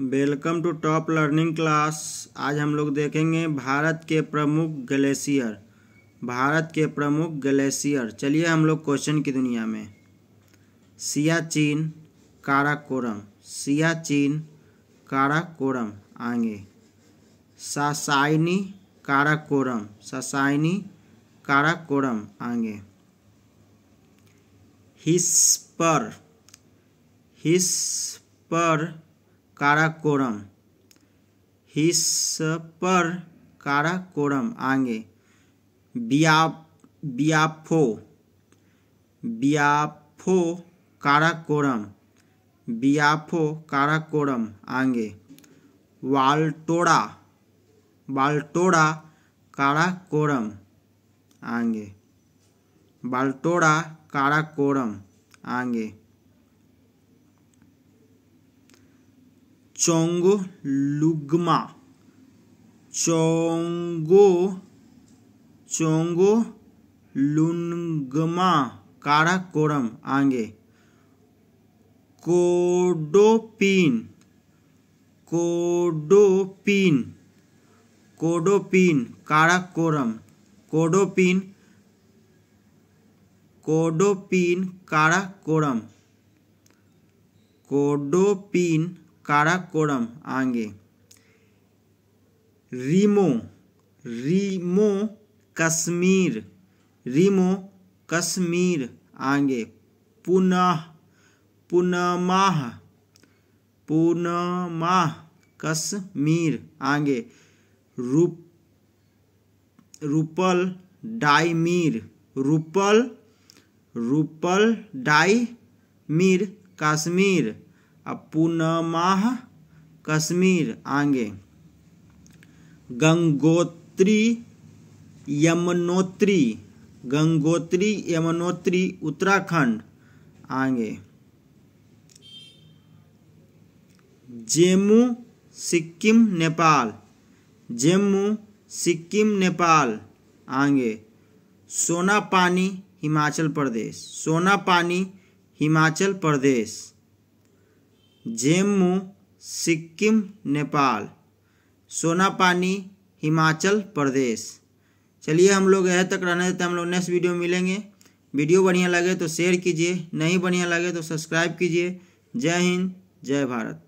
Welcome to top learning class. आज हम लोग देखेंगे भारत के प्रमुख ग्लेशियर। भारत के प्रमुख ग्लेशियर। चलिए हम लोग क्वेश्चन की दुनिया में। सियाचिन, काराकोरम। सियाचिन, काराकोरम। आगे। सासाइनी, काराकोरम। सासाइनी, काराकोरम। आगे। हिस्पर। हिस्पर काराकोरम। हिस्पर काराकोरम आगे। बिया, बियाफो बियाफो काराकोरम बियाफो काराकोरम आगे। वाल्टोड़ा वाल्टोड़ा काराकोरम आगे। बाल्टोड़ा काराकोरम आगे। चोंगो लुग्मा चोंगो चोंगो लुंगमा काराकोरम, आगे। कोडोपिन कोडोपिन कोडोपिन, काराकोरम, कोडोपिन कोडोपिन, काराकोरम, कोडोपिन काराकोरम, आगे। रीमो रीमो कश्मीर रीमो कश्मीर, आगे। पुनः, पुनमाह पुनमाह कश्मीर, आगे। रूप, रूपल डाइमीर रूपल रूपल डाइमीर कश्मीर। पुनमाह कश्मीर आगे। गंगोत्री यमुनोत्री गंगोत्री यमुनोत्री उत्तराखंड आगे। जम्मू सिक्किम नेपाल, जम्मू सिक्किम नेपाल आगे। सोना पानी हिमाचल प्रदेश सोना पानी हिमाचल प्रदेश। जम्मू, सिक्किम, नेपाल, सोनापानी, हिमाचल प्रदेश। चलिए हम लोग यह तक रहने देते हैं हम लोग नेक्स्ट वीडियो में मिलेंगे। वीडियो बढ़िया लगे तो शेयर कीजिए, नहीं बढ़िया लगे तो सब्सक्राइब कीजिए। जय हिंद, जय भारत।